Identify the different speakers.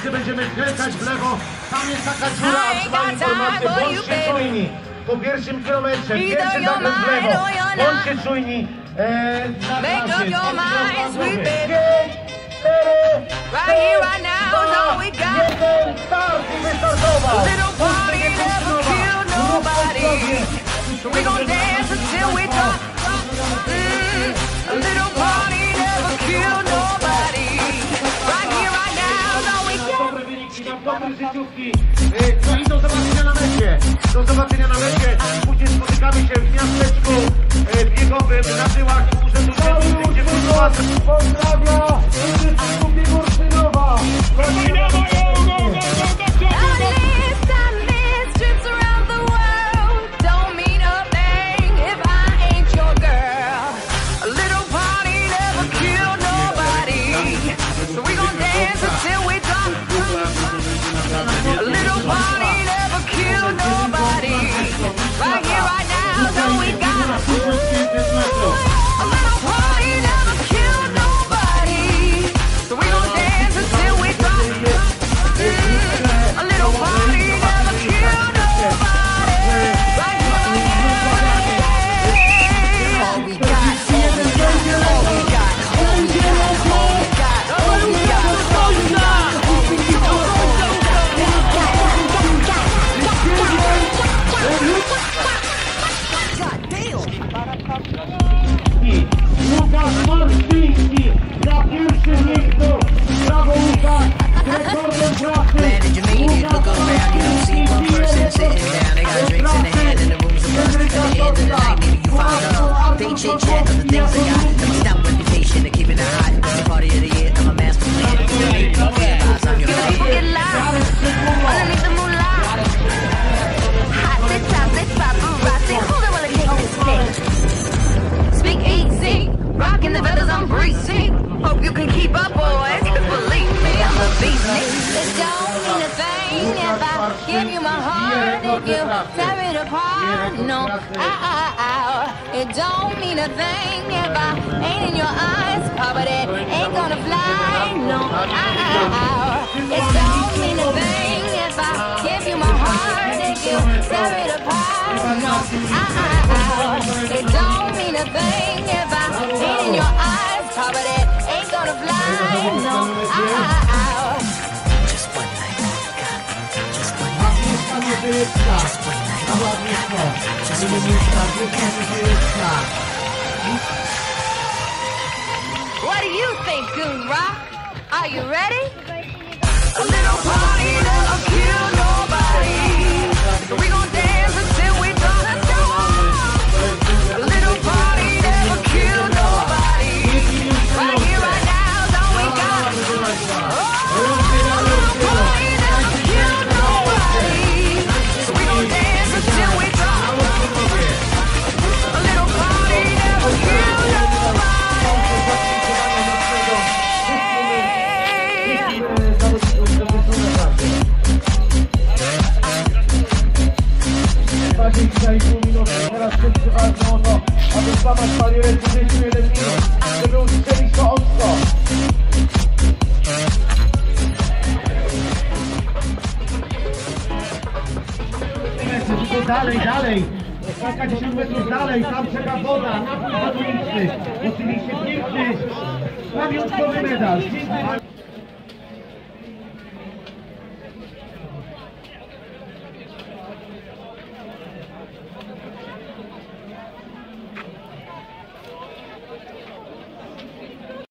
Speaker 1: Gdy będziemy skręcać w lewo, tam jest taka dziura, trzeba informację, bądźcie czujni. Po pierwszym kilometrze, pierwszy zakręt w lewo, bądźcie czujni. E, na cztery,
Speaker 2: Right here, right now all we got.
Speaker 1: jeden, start i wystartował. Dobre życiówki. E, No i do zobaczenia na mecie. Do zobaczenia na mecie. Później spotykamy się w miasteczku e, biegowym na tyłach Urzędu Gminnego,
Speaker 2: Marti,
Speaker 1: Lucas Martinski, da Pierwszy Lichtów, brawo Łukasz, rekordem
Speaker 2: pracy, Łukasz Hope you can keep up, boys. 'cause believe me, I'm the beast. It don't mean a thing if I give you my heart, if you tear it apart. No, ow, ow. It don't mean a thing if I ain't in your eyes, but it ain't gonna fly. No, ow. It don't mean a thing if I give you my heart, if you tear it apart. No, ow. It don't mean a thing if I ain't in your eyes, oh, but it ain't gonna fly. No, ow, ow, ow.
Speaker 3: Just one night, all we got. Just one night, just one night, all we got. Just one night, all we got.
Speaker 2: What do you think, Goon Rock? Are you ready?
Speaker 1: Dalej, dalej. Kilkadziesiąt metrów dalej, tam czeka woda, napój zatoniczny. Oczywiście piękny, pamiątkowy medal.